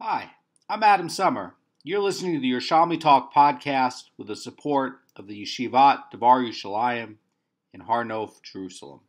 Hi, I'm Adam Sommer. You're listening to the Yerushalmi Talk podcast with the support of the Yeshivat Devar Yerushalayim in Har Nof, Jerusalem.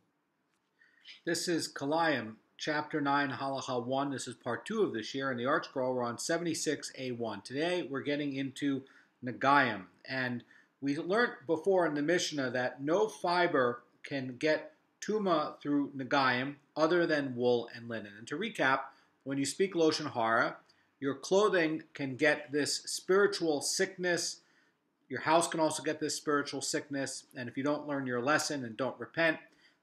This is Kalayim, chapter 9, Halacha 1. This is part 2 of this year, In the ArtScroll we're on 76a1. Today we're getting into Nagayim, and we learned before in the Mishnah that no fiber can get Tuma through Nagayim other than wool and linen. And to recap, when you speak Lashon Hara, your clothing can get this spiritual sickness. Your house can also get this spiritual sickness. And if you don't learn your lesson and don't repent,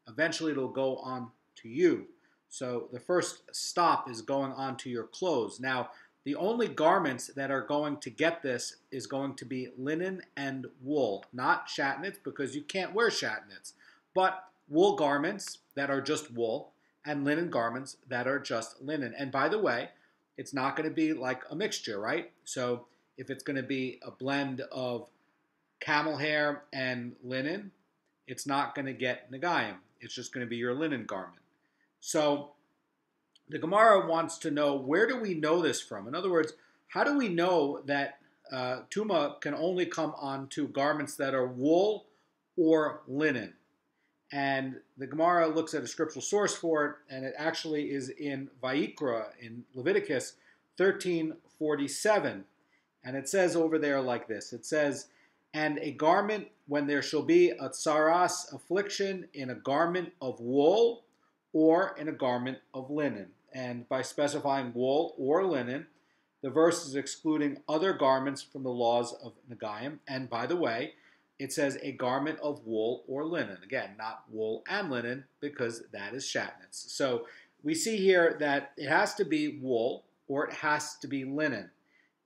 eventually it'll go on to you. So the first stop is going on to your clothes. Now, the only garments that are going to get this is going to be linen and wool, not shatnez, because you can't wear shatnez, but wool garments that are just wool and linen garments that are just linen. And by the way, it's not going to be like a mixture, right? So if it's going to be a blend of camel hair and linen, it's not going to get Nagayim. It's just going to be your linen garment. So the Gemara wants to know where do we know this from? In other words, how do we know that uh, Tuma can only come onto garments that are wool or linen? And the Gemara looks at a scriptural source for it, and it actually is in Vayikra, in Leviticus 1347. And it says over there like this it says, And a garment, when there shall be a tsaras affliction in a garment of wool or in a garment of linen. And by specifying wool or linen, the verse is excluding other garments from the laws of Nagayim. And by the way, it says a garment of wool or linen. Again, not wool and linen because that is shatnez. So we see here that it has to be wool or it has to be linen.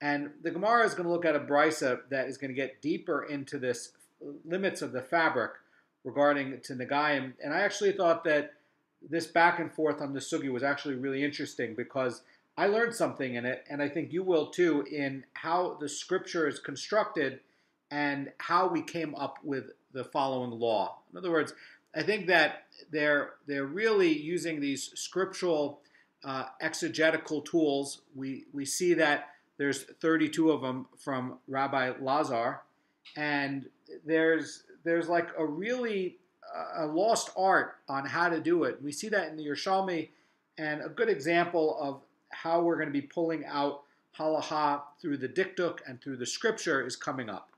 And the Gemara is going to look at a brisa that is going to get deeper into this uh, limits of the fabric regarding to Nagayim. And I actually thought that this back and forth on the sugya was actually really interesting because I learned something in it, and I think you will too, in how the scripture is constructed and how we came up with the following law. In other words, I think that they're they're really using these scriptural uh, exegetical tools. We we see that there's 32 of them from Rabbi Lazar, and there's there's like a really uh, a lost art on how to do it. We see that in the Yerushalmi, and a good example of how we're going to be pulling out halacha through the dikduk and through the scripture is coming up.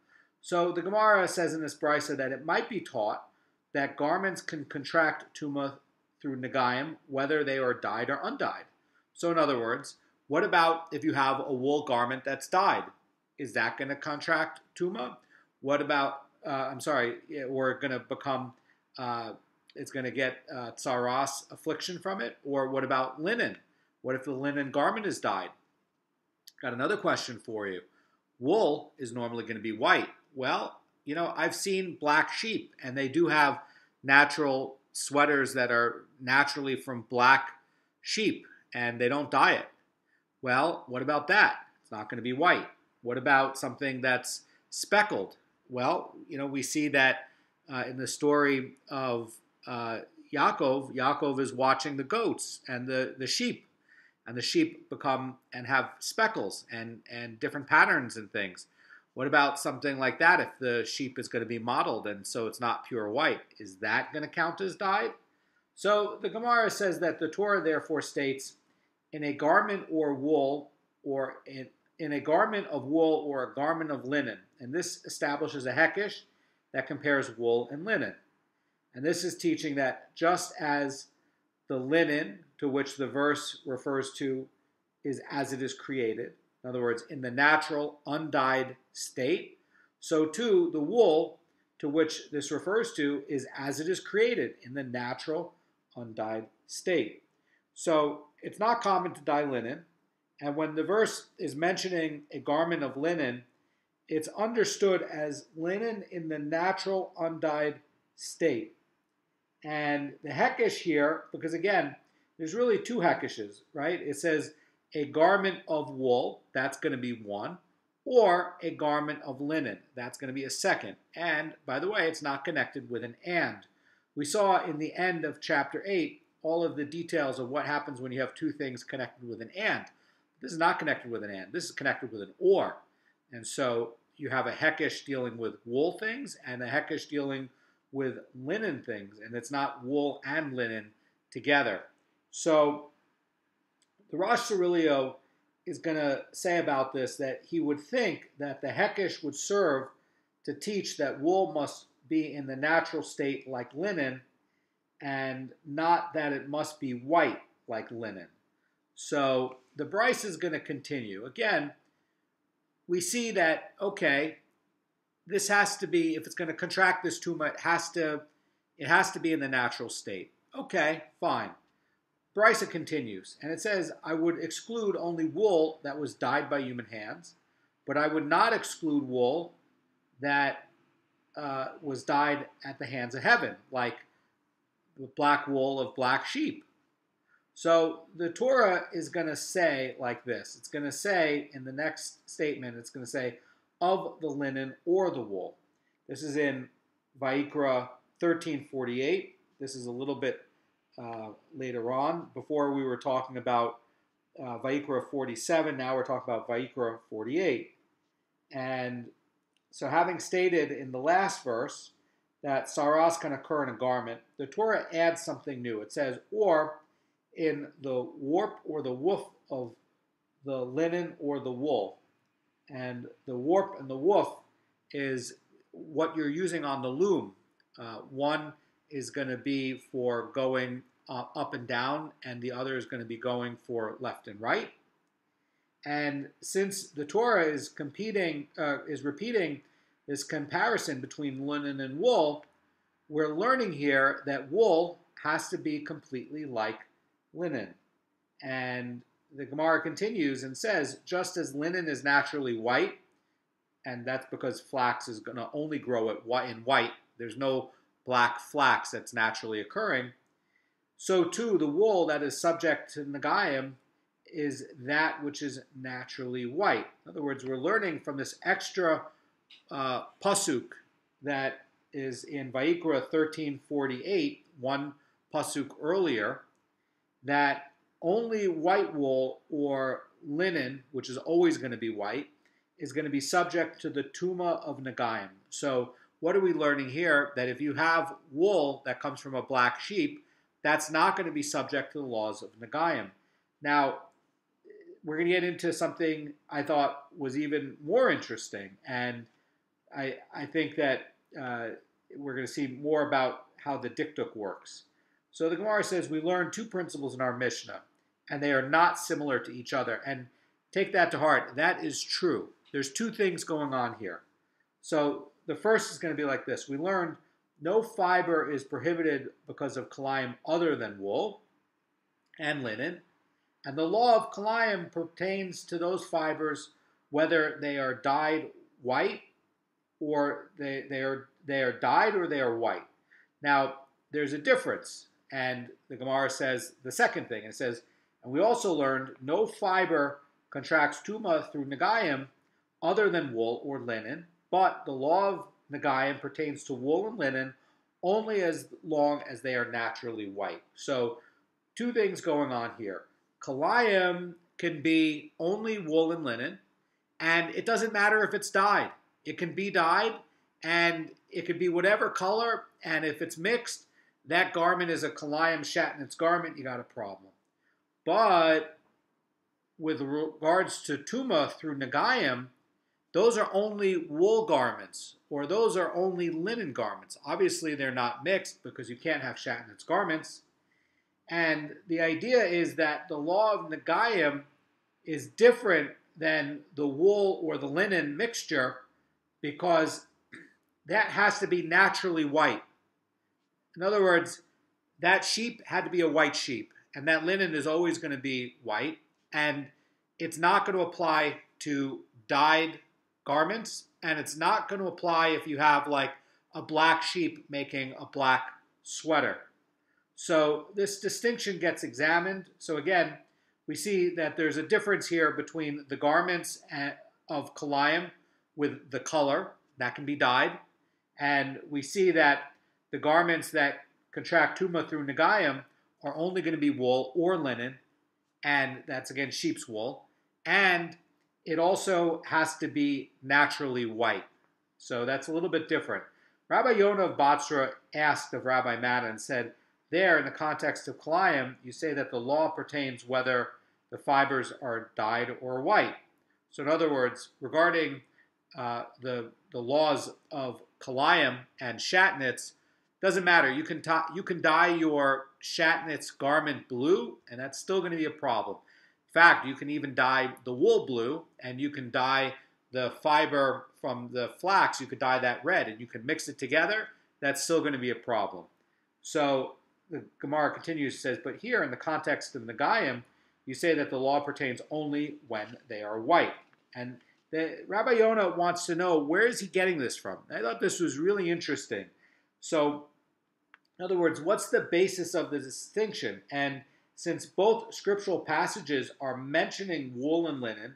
So the Gemara says in this brisa that it might be taught that garments can contract tuma through nagayim, whether they are dyed or undyed. So in other words, what about if you have a wool garment that's dyed? Is that going to contract tuma? What about? Uh, I'm sorry, or going to become? Uh, it's going to get uh, tsaras affliction from it, or what about linen? What if the linen garment is dyed? Got another question for you. Wool is normally going to be white. Well, you know, I've seen black sheep, and they do have natural sweaters that are naturally from black sheep, and they don't dye it. Well, what about that? It's not going to be white. What about something that's speckled? Well, you know, we see that uh, in the story of uh, Yaakov, Yaakov is watching the goats and the, the sheep, and the sheep become and have speckles and, and different patterns and things. What about something like that if the sheep is going to be mottled and so it's not pure white? Is that going to count as dyed? So the Gemara says that the Torah therefore states in a garment or wool or in, in a garment of wool or a garment of linen. And this establishes a hekesh that compares wool and linen. And this is teaching that just as the linen to which the verse refers to is as it is created, in other words, in the natural, undyed state. So, too, the wool to which this refers to is as it is created in the natural, undyed state. So, it's not common to dye linen. And when the verse is mentioning a garment of linen, it's understood as linen in the natural, undyed state. And the hekesh here, because again, there's really two hekeshes, right? It says a garment of wool, that's going to be one, or a garment of linen, that's going to be a second. And by the way, it's not connected with an and. We saw in the end of chapter 8 all of the details of what happens when you have two things connected with an and. This is not connected with an and. This is connected with an or. And so you have a hekesh dealing with wool things and a hekesh dealing with linen things, and it's not wool and linen together. So the Rash Sirilio is going to say about this that he would think that the hekesh would serve to teach that wool must be in the natural state like linen and not that it must be white like linen. So the Braisa is going to continue. Again, we see that, okay, this has to be, if it's going to contract this tuma, it has to, it has to be in the natural state. Okay, fine. Brysa continues, and it says, I would exclude only wool that was dyed by human hands, but I would not exclude wool that uh, was dyed at the hands of heaven, like the black wool of black sheep. So the Torah is going to say like this it's going to say in the next statement, it's going to say, of the linen or the wool. This is in Vaikra 1348. This is a little bit uh, later on. Before we were talking about uh, Vaikra 47, now we're talking about Vaikra 48. And so, having stated in the last verse that saras can occur in a garment, the Torah adds something new. It says, or in the warp or the woof of the linen or the wool. And the warp and the woof is what you're using on the loom. Uh, one is going to be for going uh, up and down, and the other is going to be going for left and right. And since the Torah is competing, uh, is repeating this comparison between linen and wool, we're learning here that wool has to be completely like linen. And the Gemara continues and says, just as linen is naturally white, and that's because flax is going to only grow it in white, there's no black flax that's naturally occurring. So too, the wool that is subject to Nagayim is that which is naturally white. In other words, we're learning from this extra uh, pasuk that is in Vayikra 13:48, one pasuk earlier, that only white wool or linen, which is always going to be white, is going to be subject to the tuma of Nagaim. So, what are we learning here? That if you have wool that comes from a black sheep, that's not going to be subject to the laws of Nagaim. Now, we're going to get into something I thought was even more interesting, and I, I think that uh, we're going to see more about how the dikduk works. So the Gemara says we learn two principles in our Mishnah, and they are not similar to each other. And take that to heart. That is true. There's two things going on here. So the first is going to be like this. We learned no fiber is prohibited because of kalayim other than wool and linen. And the law of kalayim pertains to those fibers whether they are dyed white or they, they, are, they are dyed or they are white. Now, there's a difference. And the Gemara says the second thing. It says, and we also learned no fiber contracts tuma through Nagayim other than wool or linen, but the law of Nagayim pertains to wool and linen only as long as they are naturally white. So, two things going on here. Kalayim can be only wool and linen, and it doesn't matter if it's dyed. It can be dyed, and it could be whatever color, and if it's mixed, that garment is a kalayim shatnitz garment, you got a problem. But with regards to tuma through nagayim, those are only wool garments, or those are only linen garments. Obviously, they're not mixed because you can't have shatnitz garments. And the idea is that the law of nagayim is different than the wool or the linen mixture because that has to be naturally white. In other words, that sheep had to be a white sheep, and that linen is always going to be white, and it's not going to apply to dyed garments, and it's not going to apply if you have like a black sheep making a black sweater. So this distinction gets examined. So again, we see that there's a difference here between the garments eh, of Kalayim with the color that can be dyed, and we see that the garments that contract tuma through Nagayim are only going to be wool or linen, and that's again sheep's wool. and it also has to be naturally white. So that's a little bit different. Rabbi Yonah of Batra asked of Rabbi Matta and said, there, in the context of Kalayim, you say that the law pertains whether the fibers are dyed or white. So, in other words, regarding uh, the, the laws of Kalayim and Shatnitz, doesn't matter. You can, you can dye your Shatnitz garment blue, and that's still going to be a problem. Fact, you can even dye the wool blue, and you can dye the fiber from the flax, you could dye that red, and you can mix it together. That's still going to be a problem. So the Gemara continues, says, but here in the context of Nagayim, you say that the law pertains only when they are white. And the, Rabbi Yonah wants to know where is he getting this from? I thought this was really interesting. So, in other words, what's the basis of the distinction? And since both scriptural passages are mentioning wool and linen,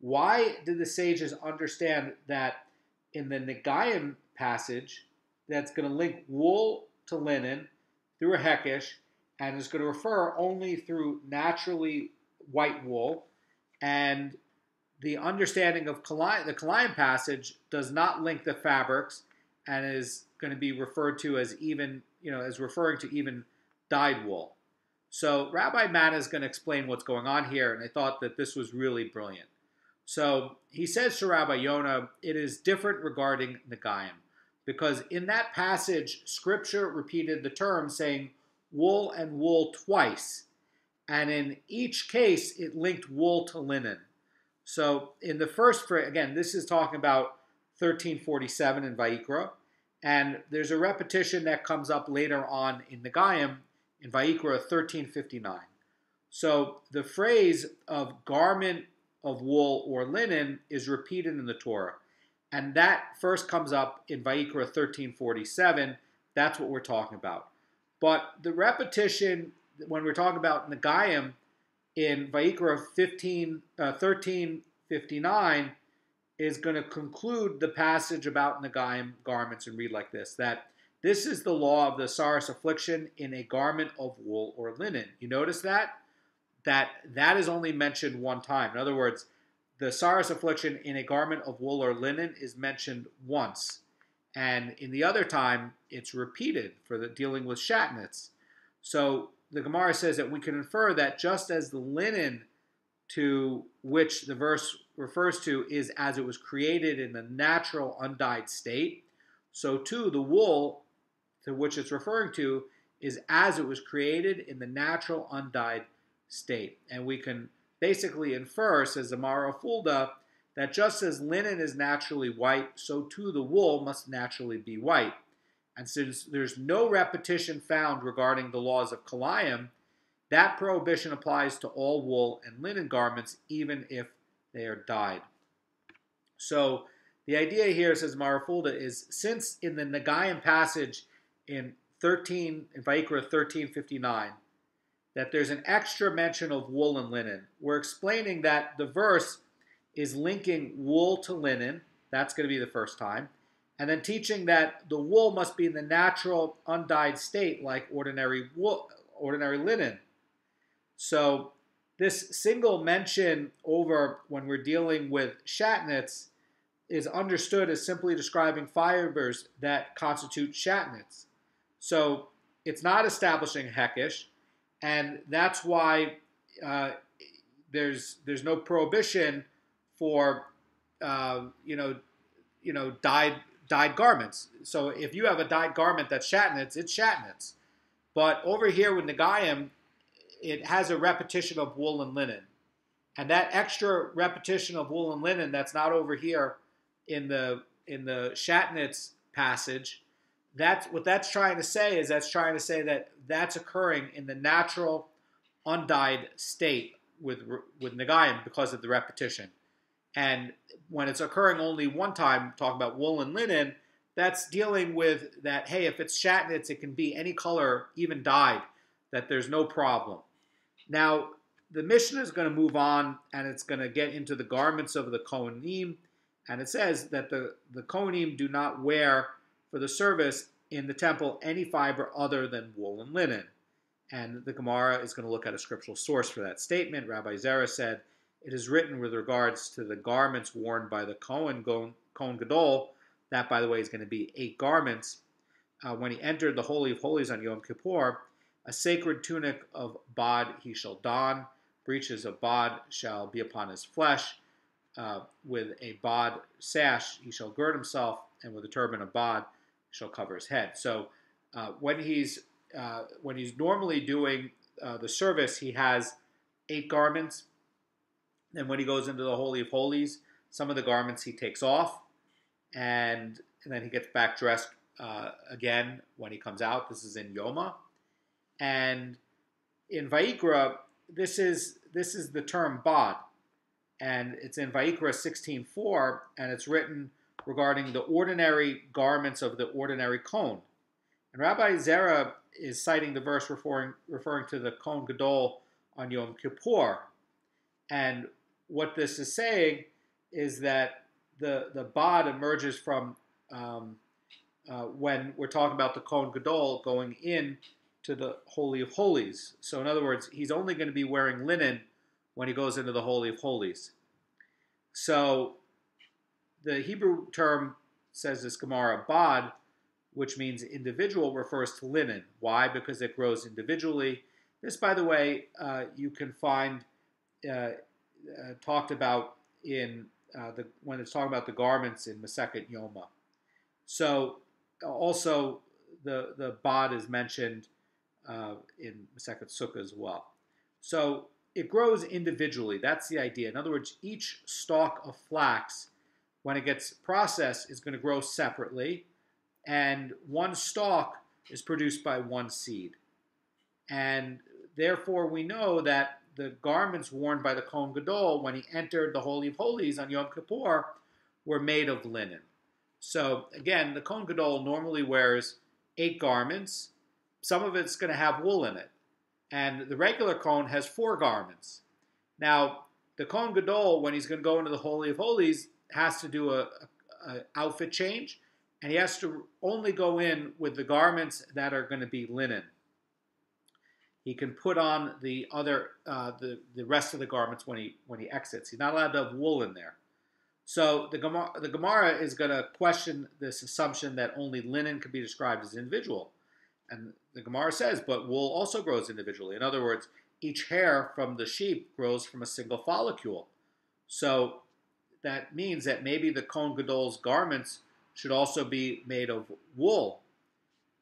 why did the sages understand that in the Nagayim passage, that's going to link wool to linen through a hekesh and is going to refer only through naturally white wool. And the understanding of the Kalayim passage does not link the fabrics and is going to be referred to as even, you know, as referring to even dyed wool. So Rabbi Matta is going to explain what's going on here, and I thought that this was really brilliant. So he says to Rabbi Yonah, it is different regarding Nagayim because in that passage, Scripture repeated the term saying wool and wool twice. And in each case, it linked wool to linen. So in the first, again, this is talking about 1347 in Vaikra. And there's a repetition that comes up later on in Nagayim in Vaikra 1359. So the phrase of garment of wool or linen is repeated in the Torah. And that first comes up in Vaikra 1347. That's what we're talking about. But the repetition, when we're talking about Nagayim in Vaikra 15, uh, 1359, is going to conclude the passage about Nagayim garments and read like this that this is the law of the Saras affliction in a garment of wool or linen. You notice that? That that is only mentioned one time. In other words, the Saras affliction in a garment of wool or linen is mentioned once. And in the other time, it's repeated for the dealing with shatnitz. So the Gemara says that we can infer that just as the linen to which the verse refers to is as it was created in the natural undyed state, so too the wool to which it's referring to is as it was created in the natural undyed state. And we can basically infer, says Mahara Fulda, that just as linen is naturally white, so too the wool must naturally be white. And since there's no repetition found regarding the laws of Kalayim, that prohibition applies to all wool and linen garments, even if they are dyed. So the idea here, says Mahara Fulda, is since in the Nagayim passage in 13 in Vaikra 1359, that there's an extra mention of wool and linen. We're explaining that the verse is linking wool to linen. That's going to be the first time. And then teaching that the wool must be in the natural undyed state like ordinary wool, ordinary linen. So this single mention over when we're dealing with shatnitz is understood as simply describing fibers that constitute shatnitz. So it's not establishing hekesh and that's why uh, there's there's no prohibition for uh, you know you know dyed dyed garments. So if you have a dyed garment that's shatnitz, it's shatnitz. But over here with Nagayim, it has a repetition of wool and linen. And that extra repetition of wool and linen that's not over here in the in the Shatnitz passage that's what that's trying to say is that's trying to say that that's occurring in the natural undyed state with with Nagayim because of the repetition. And when it's occurring only one time, talking about wool and linen, that's dealing with that, hey, if it's shatnitz, it can be any color, even dyed, that there's no problem. Now, the Mishnah is going to move on and it's going to get into the garments of the Kohanim. And it says that the, the Kohanim do not wear for the service in the temple any fiber other than wool and linen. And the Gemara is going to look at a scriptural source for that statement. Rabbi Zera said it is written with regards to the garments worn by the Kohen, Kohen Gadol. That, by the way, is going to be eight garments. Uh, when he entered the Holy of Holies on Yom Kippur, a sacred tunic of bod he shall don, breeches of bod shall be upon his flesh. Uh, with a bod sash he shall gird himself, and with a turban of bod shall cover his head. So uh, when he's uh, when he's normally doing uh, the service, he has eight garments. And when he goes into the Holy of Holies, some of the garments he takes off, and, and then he gets back dressed uh, again when he comes out. This is in Yoma. And in Vaikra, this is this is the term bod, and it's in Vaikra 16:4, and it's written regarding the ordinary garments of the ordinary Kohen. And Rabbi Zera is citing the verse referring referring to the Kohen Gadol on Yom Kippur, and what this is saying is that the the bod emerges from um, uh, when we're talking about the Kohen Gadol going in to the Holy of Holies. So, in other words, he's only going to be wearing linen when he goes into the Holy of Holies. So, the Hebrew term says this Gemara bod, which means individual, refers to linen. Why? Because it grows individually. This, by the way, uh, you can find uh, uh, talked about in uh, the when it's talking about the garments in Masechet Yoma. So, also the the bod is mentioned uh, in Masechet Sukkah as well. So it grows individually. That's the idea. In other words, each stalk of flax, when it gets processed, is going to grow separately, and one stalk is produced by one seed. And therefore, we know that the garments worn by the Kohen Gadol when he entered the Holy of Holies on Yom Kippur were made of linen. So again, the Kohen Gadol normally wears eight garments, some of it's going to have wool in it. And the regular Kohen has four garments. Now, the Kohen Gadol, when he's going to go into the Holy of Holies, has to do a, a, outfit change, and he has to only go in with the garments that are going to be linen. He can put on the other, uh, the the rest of the garments when he when he exits. He's not allowed to have wool in there. So the Gemara, the Gemara is going to question this assumption that only linen can be described as individual. And the Gemara says, but wool also grows individually. In other words, each hair from the sheep grows from a single follicle. So that means that maybe the Kohen Gadol's garments should also be made of wool.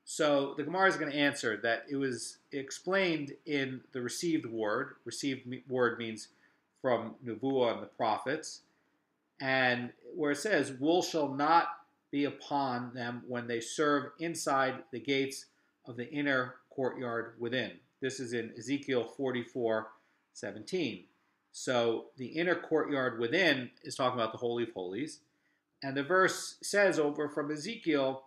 So the Gemara is going to answer that it was explained in the received word. Received word means from Nebuah and the prophets. And where it says, wool shall not be upon them when they serve inside the gates of the inner courtyard within. This is in Ezekiel 44 17. So the inner courtyard within is talking about the Holy of Holies. And the verse says over from Ezekiel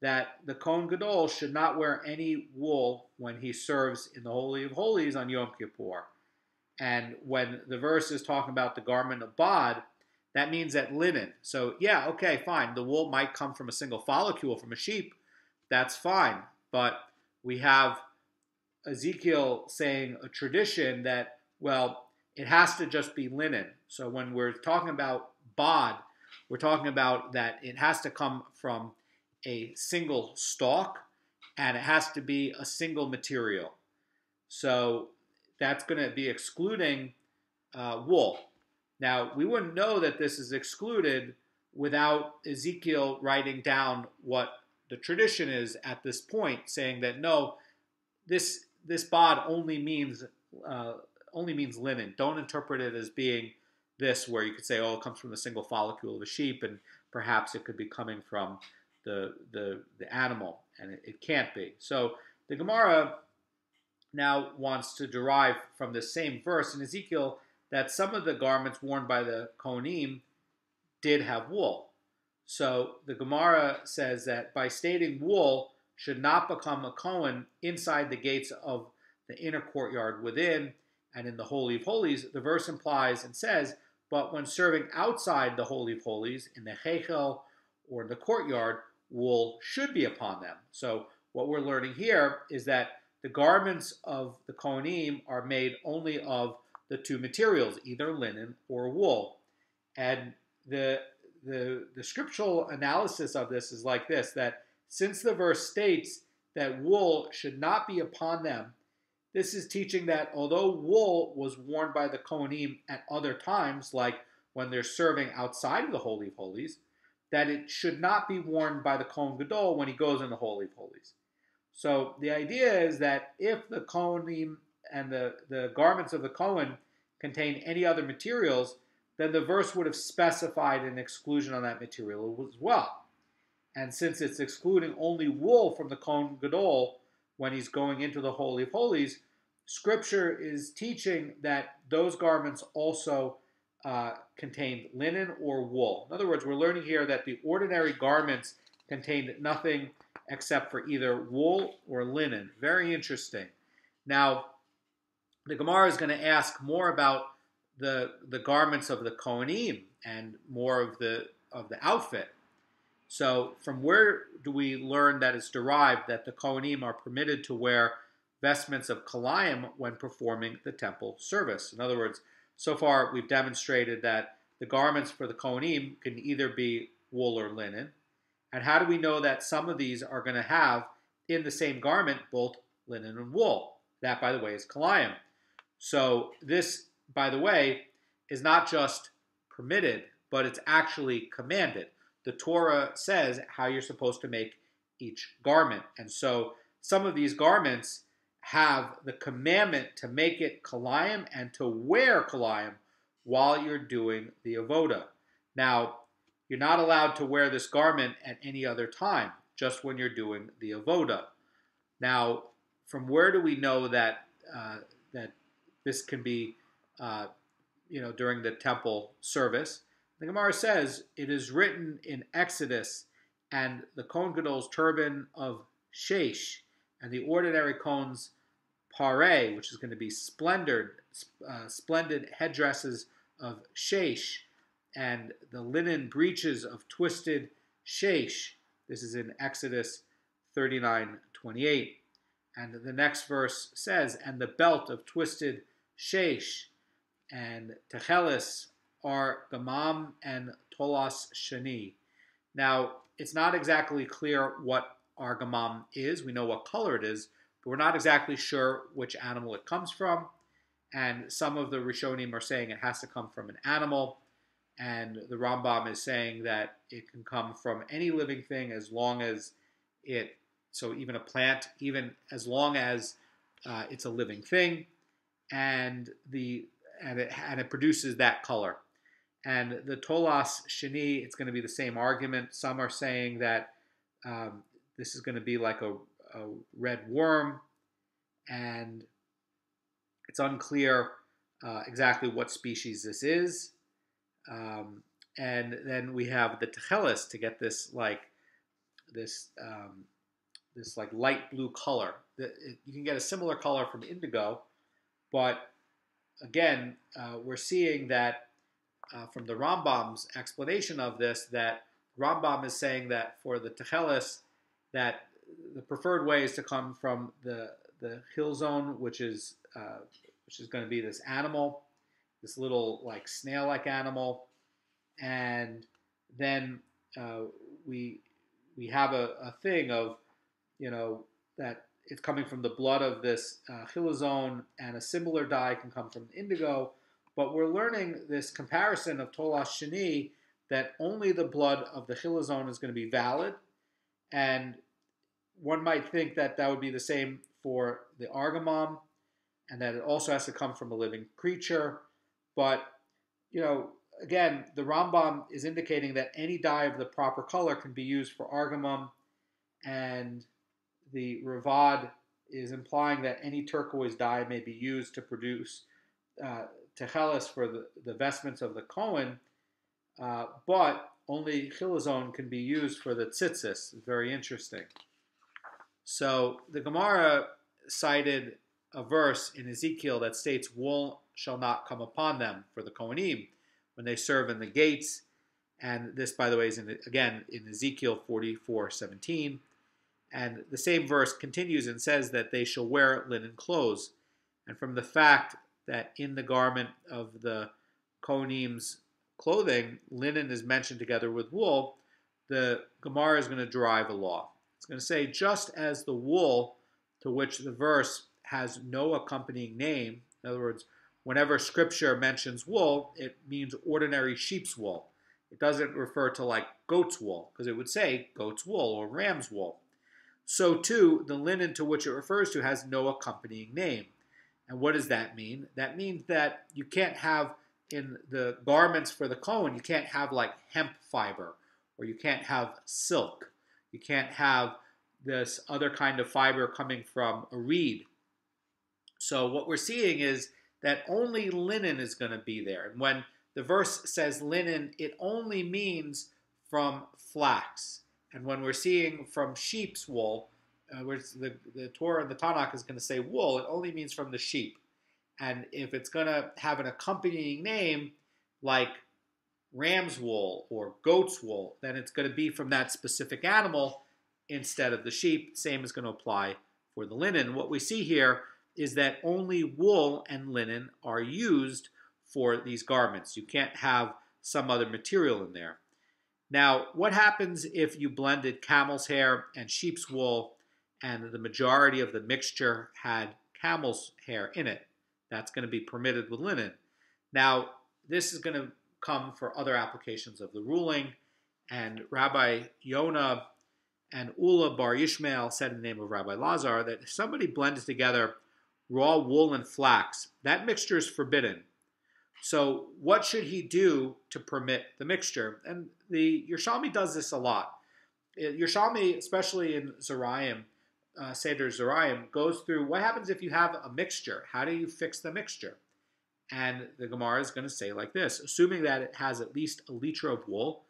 that the Kohen Gadol should not wear any wool when he serves in the Holy of Holies on Yom Kippur. And when the verse is talking about the garment of bod, that means that linen. So, yeah, okay, fine. The wool might come from a single follicle from a sheep. That's fine. But we have Ezekiel saying a tradition that, well, it has to just be linen. So when we're talking about bod, we're talking about that it has to come from a single stalk and it has to be a single material. So that's going to be excluding uh, wool. Now, we wouldn't know that this is excluded without Ezekiel writing down what the tradition is at this point saying that no, this this bod only means uh, only means linen. Don't interpret it as being this, where you could say, oh, it comes from a single follicle of a sheep, and perhaps it could be coming from the the, the animal, and it, it can't be. So the Gemara now wants to derive from the same verse in Ezekiel that some of the garments worn by the Kohanim did have wool. So the Gemara says that by stating wool should not become a Kohen inside the gates of the inner courtyard within and in the Holy of Holies, the verse implies and says, but when serving outside the Holy of Holies, in the Hechel or in the courtyard, wool should be upon them. So what we're learning here is that the garments of the Kohanim are made only of the two materials, either linen or wool. And the, the, the scriptural analysis of this is like this that since the verse states that wool should not be upon them, this is teaching that although wool was worn by the Kohanim at other times, like when they're serving outside of the Holy of Holies, that it should not be worn by the Kohen Gadol when he goes in the Holy of Holies. So the idea is that if the Kohanim and the, the garments of the Kohen contain any other materials, then the verse would have specified an exclusion on that material as well. And since it's excluding only wool from the Kohen Gadol when he's going into the Holy of Holies, Scripture is teaching that those garments also uh, contained linen or wool. In other words, we're learning here that the ordinary garments contained nothing except for either wool or linen. Very interesting. Now, the Gemara is going to ask more about the the garments of the Kohanim and more of the of the outfit. So, from where do we learn that it's derived that the Kohanim are permitted to wear vestments of Kalayim when performing the temple service? In other words, so far we've demonstrated that the garments for the Kohanim can either be wool or linen. And how do we know that some of these are going to have in the same garment both linen and wool? That, by the way, is Kalayim. So this, by the way, is not just permitted, but it's actually commanded. The Torah says how you're supposed to make each garment. And so some of these garments have the commandment to make it kalayim and to wear kalayim while you're doing the avoda. Now, you're not allowed to wear this garment at any other time, just when you're doing the avoda. Now, from where do we know that uh, that this can be, uh, you know, during the temple service. The Gemara says it is written in Exodus, and the Kohen Gadol's turban of Sheish, and the ordinary Kohen's pare, which is going to be splendid, uh, splendid headdresses of Sheish, and the linen breeches of twisted Sheish. This is in Exodus 39 28. And the next verse says, and the belt of twisted Sheish and Techelis are Gamam and Tolas Shani. Now, it's not exactly clear what Argamam is. We know what color it is, but we're not exactly sure which animal it comes from. And some of the Rishonim are saying it has to come from an animal. And the Rambam is saying that it can come from any living thing as long as it, so even a plant, even as long as uh, it's a living thing and the and it and it produces that color. And the tolas sheni, it's going to be the same argument. Some are saying that um, this is going to be like a, a, red worm, and it's unclear uh, exactly what species this is. Um, and then we have the techelis to get this like this um, this like light blue color. You can get a similar color from indigo, but again, uh, we're seeing that uh, from the Rambam's explanation of this, that Rambam is saying that for the Techelis, that the preferred way is to come from the the chilzon, which is uh, which is going to be this animal, this little like snail-like animal, and then uh, we we have a, a thing of you know that it's coming from the blood of this uh, and a similar dye can come from indigo. But we're learning this comparison of tolas sheni that only the blood of the chilazon is going to be valid, and one might think that that would be the same for the argamam, and that it also has to come from a living creature. But you know, again, the Rambam is indicating that any dye of the proper color can be used for argamam, and the Ravad is implying that any turquoise dye may be used to produce uh, techelis for the, the vestments of the Kohen, uh, but only chilazon can be used for the tzitzis. Very interesting. So the Gemara cited a verse in Ezekiel that states, "Wool shall not come upon them for the Kohanim when they serve in the gates." And this, by the way, is in, again in Ezekiel 44 17. And the same verse continues and says that they shall wear linen clothes. And from the fact that in the garment of the Kohanim's clothing, linen is mentioned together with wool, the Gemara is going to derive a law. It's going to say, just as the wool to which the verse has no accompanying name, in other words, whenever scripture mentions wool, it means ordinary sheep's wool. It doesn't refer to like goat's wool, because it would say goat's wool or ram's wool. So, too, the linen to which it refers to has no accompanying name. And what does that mean? That means that you can't have in the garments for the Kohen, you can't have like hemp fiber, or you can't have silk. You can't have this other kind of fiber coming from a reed. So, what we're seeing is that only linen is going to be there. And when the verse says linen, it only means from flax. And when we're seeing from sheep's wool, uh, the, the Torah and the Tanakh is going to say wool, it only means from the sheep. And if it's going to have an accompanying name like ram's wool or goat's wool, then it's going to be from that specific animal instead of the sheep. Same is going to apply for the linen. What we see here is that only wool and linen are used for these garments. You can't have some other material in there. Now, what happens if you blended camel's hair and sheep's wool and the majority of the mixture had camel's hair in it? That's going to be permitted with linen. Now, this is going to come for other applications of the ruling, and Rabbi Yonah and Ula Bar Yishmael said in the name of Rabbi Lazar that if somebody blends together raw wool and flax, that mixture is forbidden. So, what should he do to permit the mixture? And the Yerushalmi does this a lot. Uh, Yerushalmi, especially in Zerayim, uh, Seder Zerayim, goes through what happens if you have a mixture. How do you fix the mixture? And the Gemara is going to say like this: assuming that it has at least a liter of wool,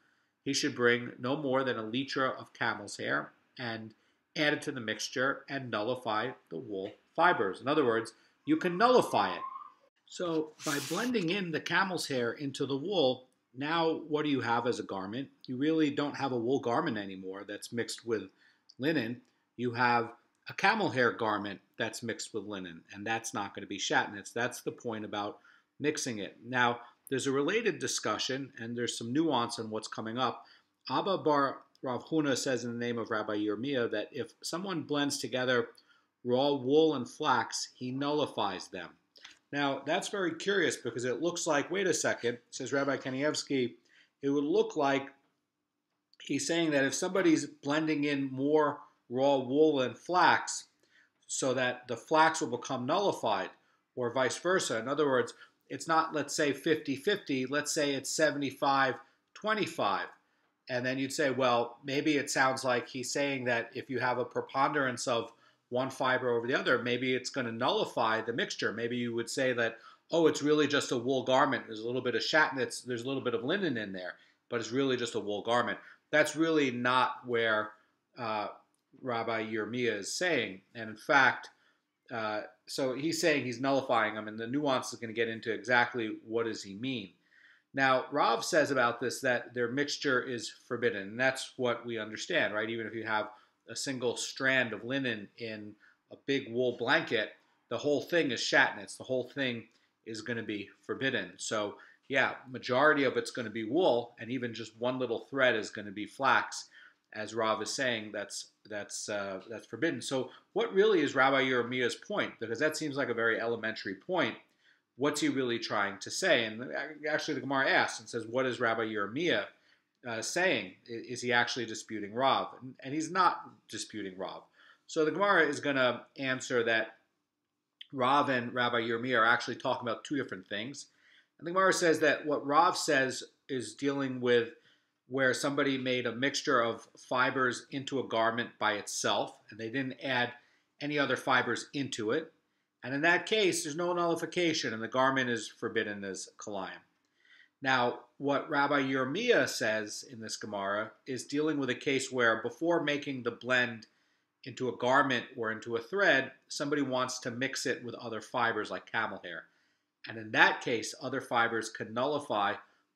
he should bring no more than a liter of camel's hair and add it to the mixture and nullify the wool fibers. In other words, you can nullify it. So by blending in the camel's hair into the wool, now what do you have as a garment? You really don't have a wool garment anymore that's mixed with linen. You have a camel hair garment that's mixed with linen, and that's not going to be shatnez. That's the point about mixing it. Now, there's a related discussion, and there's some nuance on what's coming up. Abba Bar Rav Huna says in the name of Rabbi Yirmiyah that if someone blends together raw wool and flax, he nullifies them. Now, that's very curious because it looks like, wait a second, says Rabbi Kanievsky, it would look like he's saying that if somebody's blending in more raw wool and flax, so that the flax will become nullified, or vice versa. In other words, it's not, let's say, 50 50, let's say it's 75 25. And then you'd say, well, maybe it sounds like he's saying that if you have a preponderance of one fiber over the other, maybe it's going to nullify the mixture. Maybe you would say that, oh, it's really just a wool garment. There's a little bit of shatnez, there's a little bit of linen in there, but it's really just a wool garment. That's really not where uh, Rabbi Yirmiyah is saying. And in fact, uh, so he's saying he's nullifying them, and the nuance is going to get into exactly what does he mean. Now, Rav says about this that their mixture is forbidden, and that's what we understand, right? Even if you have a single strand of linen in a big wool blanket, the whole thing is shatnez. The whole thing is going to be forbidden. So, yeah, majority of it's going to be wool, and even just one little thread is going to be flax. As Rav is saying, that's that's uh, that's forbidden. So, what really is Rabbi Yirmiyah's point? Because that seems like a very elementary point. What's he really trying to say? And actually, the Gemara asks and says, "What is Rabbi Yirmiyah uh, saying? Is he actually disputing Rav? And, he's not disputing Rav. So the Gemara is going to answer that Rav and Rabbi Yirmiyah are actually talking about two different things. And the Gemara says that what Rav says is dealing with where somebody made a mixture of fibers into a garment by itself, and they didn't add any other fibers into it. And in that case, there's no nullification, and the garment is forbidden as kalayim. Now, what Rabbi Yirmiyah says in this Gemara is dealing with a case where before making the blend into a garment or into a thread, somebody wants to mix it with other fibers like camel hair. And in that case, other fibers can nullify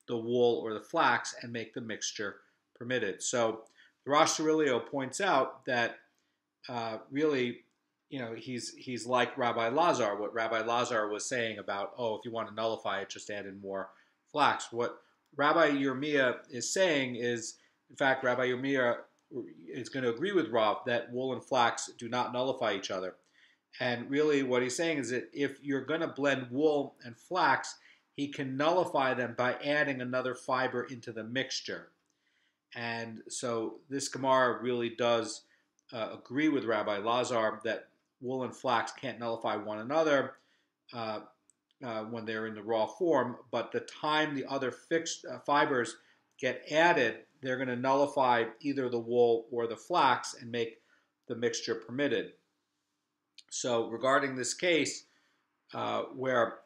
the wool or the flax and make the mixture permitted. So Sirilio points out that uh, really, you know, he's he's like Rabbi Lazar. What Rabbi Lazar was saying about, oh, if you want to nullify it, just add in more flax. What Rabbi Yirmiyah is saying is, in fact, Rabbi Yirmiyah is going to agree with Rav that wool and flax do not nullify each other. And really, what he's saying is that if you're going to blend wool and flax, he can nullify them by adding another fiber into the mixture. And so this Gemara really does uh, agree with Rabbi Lazar that wool and flax can't nullify one another uh, uh, when they're in the raw form, but the time the other fixed uh, fibers get added, they're going to nullify either the wool or the flax and make the mixture permitted. So, regarding this case uh, where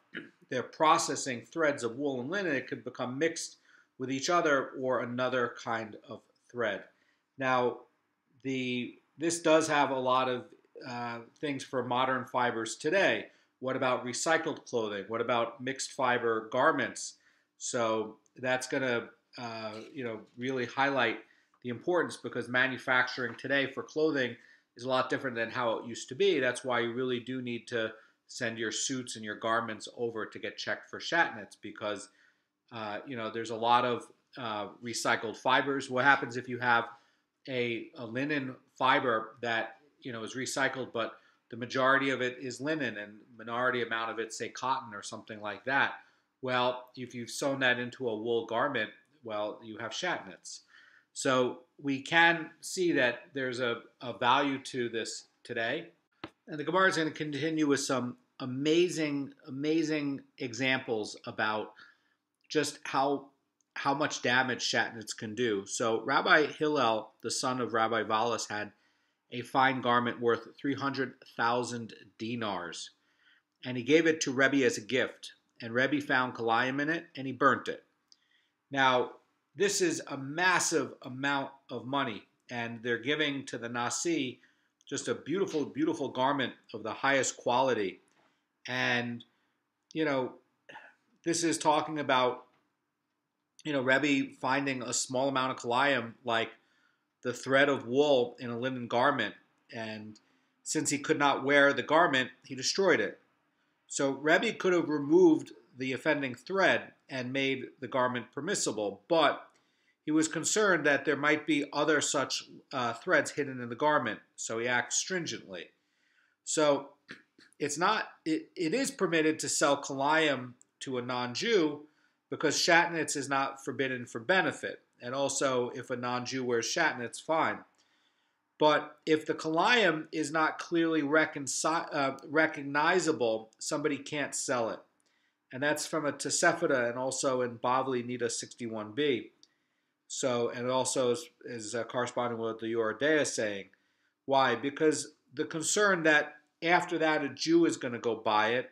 they're processing threads of wool and linen, it could become mixed with each other or another kind of thread. Now, the this does have a lot of uh, things for modern fibers today. What about recycled clothing? What about mixed fiber garments? So that's going to, uh, you know, really highlight the importance because manufacturing today for clothing is a lot different than how it used to be. That's why you really do need to send your suits and your garments over to get checked for shatnez because, uh, you know, there's a lot of uh, recycled fibers. What happens if you have a, a linen fiber that you know is recycled, but the majority of it is linen and minority amount of it say cotton or something like that. Well, if you've sewn that into a wool garment, well, you have shatnez. So we can see that there's a, a value to this today. And the Gemara is going to continue with some amazing, amazing examples about just how how much damage shatnez can do. So Rabbi Hillel, the son of Rabbi Valas, had a fine garment worth 300,000 dinars. And he gave it to Rebbe as a gift. And Rebbe found kilayim in it and he burnt it. Now, this is a massive amount of money. And they're giving to the Nasi just a beautiful, beautiful garment of the highest quality. And, you know, this is talking about, you know, Rebbe finding a small amount of kilayim like the thread of wool in a linen garment, and since he could not wear the garment, he destroyed it. So Rebbe could have removed the offending thread and made the garment permissible, but he was concerned that there might be other such uh, threads hidden in the garment, so he acts stringently. So it's not it, it is permitted to sell kilayim to a non-Jew because shatnez is not forbidden for benefit. And also, if a non Jew wears shatnez, it's fine. But if the kilayim is not clearly reconcil- uh, recognizable, somebody can't sell it. And that's from a Tosefta and also in Bavli Nida 61b. So, and it also is, is uh, corresponding with the Yoreh De'ah saying. Why? Because the concern that after that a Jew is going to go buy it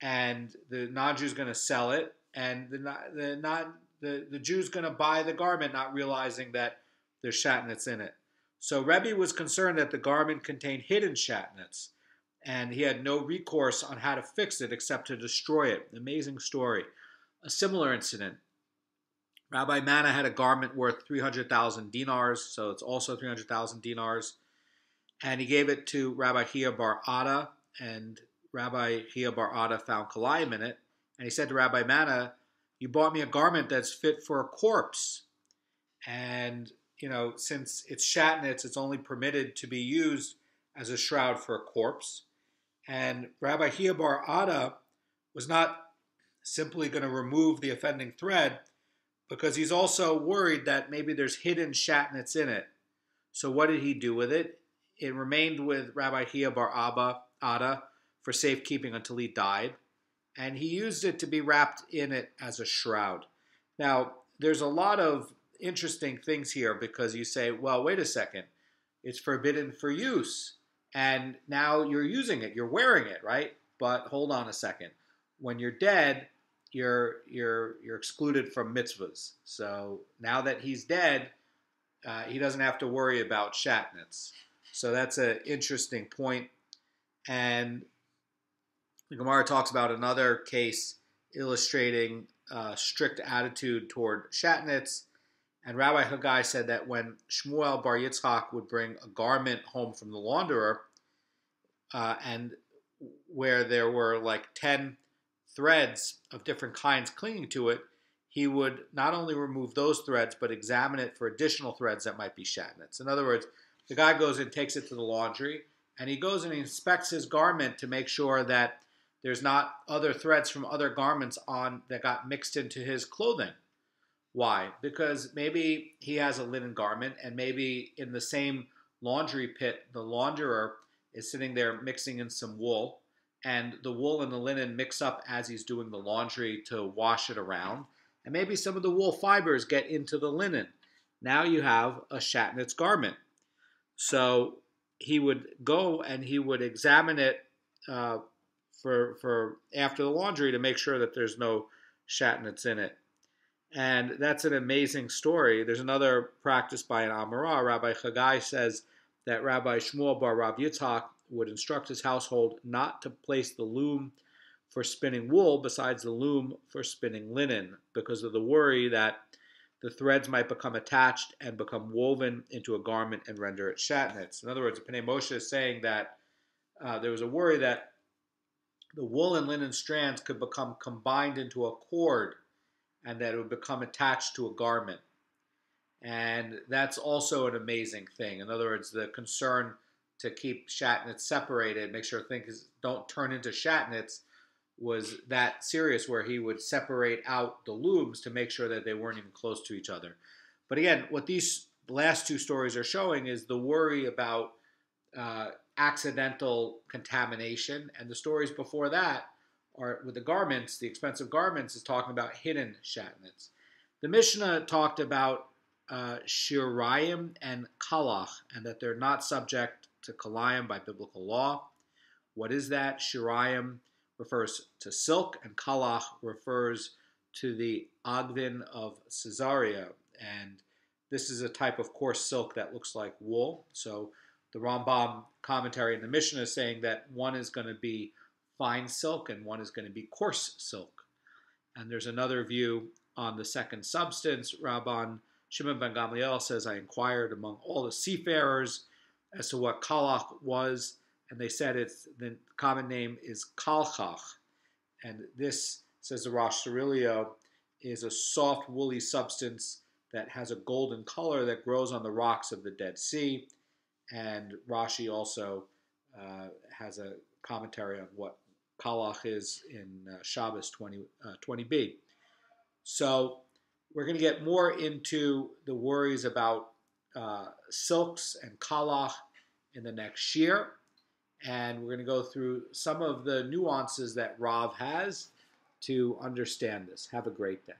and the non Jew is going to sell it and the, the non the, the Jew's going to buy the garment, not realizing that there's shatnez in it. So Rebbe was concerned that the garment contained hidden shatnez, and he had no recourse on how to fix it except to destroy it. Amazing story. A similar incident. Rabbi Mana had a garment worth 300,000 dinars, so it's also 300,000 dinars, and he gave it to Rabbi Hia Bar Ada, and Rabbi Hia Bar Ada found kilayim in it, and he said to Rabbi Mana, you bought me a garment that's fit for a corpse. And, you know, since it's shatnez, it's only permitted to be used as a shroud for a corpse. And Rabbi Hia Bar Ada was not simply going to remove the offending thread because he's also worried that maybe there's hidden shatnez in it. So what did he do with it? It remained with Rabbi Hia Bar Abba Ada for safekeeping until he died and he used it to be wrapped in it as a shroud. Now, there's a lot of interesting things here because you say, well, wait a second, it's forbidden for use, and now you're using it, you're wearing it, right? But hold on a second. When you're dead, you're you're you're excluded from mitzvahs. So now that he's dead, uh, he doesn't have to worry about shatnez. So that's an interesting point. And the Gemara talks about another case illustrating a strict attitude toward shatnez. And Rabbi Haggai said that when Shmuel Bar Yitzchak would bring a garment home from the launderer, uh, and where there were like 10 threads of different kinds clinging to it, he would not only remove those threads, but examine it for additional threads that might be shatnez. In other words, the guy goes and takes it to the laundry, and he goes and he inspects his garment to make sure that there's not other threads from other garments on that got mixed into his clothing. Why? Because maybe he has a linen garment, and maybe in the same laundry pit, the launderer is sitting there mixing in some wool, and the wool and the linen mix up as he's doing the laundry to wash it around. And maybe some of the wool fibers get into the linen. Now you have a shatnez garment. So he would go and he would examine it uh, for for after the laundry to make sure that there's no shatnez in it. And that's an amazing story. There's another practice by an Amorah. Rabbi Chagai says that Rabbi Shmuel Bar Rav Yitzhak would instruct his household not to place the loom for spinning wool besides the loom for spinning linen because of the worry that the threads might become attached and become woven into a garment and render it shatnez. In other words, Pnei Moshe is saying that uh, there was a worry that the wool and linen strands could become combined into a cord and that it would become attached to a garment. And that's also an amazing thing. In other words, the concern to keep shatnez separated, make sure things don't turn into shatnez, was that serious where he would separate out the looms to make sure that they weren't even close to each other. But again, what these last two stories are showing is the worry about uh, accidental contamination, and the stories before that are with the garments, the expensive garments, is talking about hidden shatnez. The Mishnah talked about uh, shirayim and kalach, and that they're not subject kilayim by biblical law. What is that? Shirayim refers to silk, and kalach refers to the agvin of Caesarea. And this is a type of coarse silk that looks like wool. So the Rambam commentary in the Mishnah is saying that one is going to be fine silk and one is going to be coarse silk. And there's another view on the second substance. Rabban Shimon ben Gamliel says, I inquired among all the seafarers as to what kalach was, and they said it's the common name is kalchach. And this, says the Rash Sirilio, is a soft woolly substance that has a golden color that grows on the rocks of the Dead Sea. And Rashi also uh, has a commentary of what kalach is in uh, Shabbos 20, uh, 20b. So we're going to get more into the worries about uh, silks and kalach in the next year. And we're going to go through some of the nuances that Rav has to understand this. Have a great day.